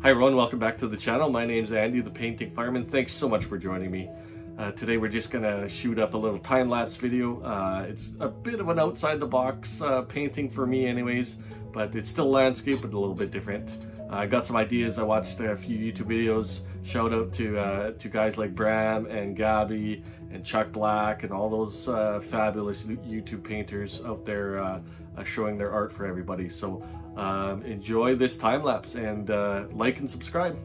Hi everyone, welcome back to the channel. My name's Andy, the Painting Fireman. Thanks so much for joining me. Uh, today we're just gonna shoot up a little time-lapse video. Uh, it's a bit of an outside-the-box uh, painting for me anyways, but it's still landscape, but a little bit different. I got some ideas. I watched a few YouTube videos. Shout out to uh, to guys like Bram and Gabby and Chuck Black and all those uh, fabulous YouTube painters out there uh, uh, showing their art for everybody. So um, enjoy this time lapse and uh, like and subscribe.